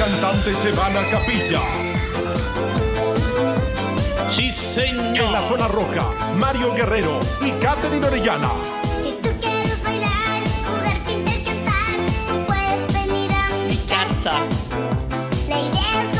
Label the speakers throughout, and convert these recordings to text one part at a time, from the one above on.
Speaker 1: cantantes se van a capilla.
Speaker 2: Sí, señor.
Speaker 1: En la zona roca, Mario Guerrero y Catherine Orellana.
Speaker 3: Si tú quieres bailar, jugar, intercapar, tú puedes venir a mi
Speaker 2: casa.
Speaker 3: La idea es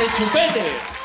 Speaker 2: el chupete.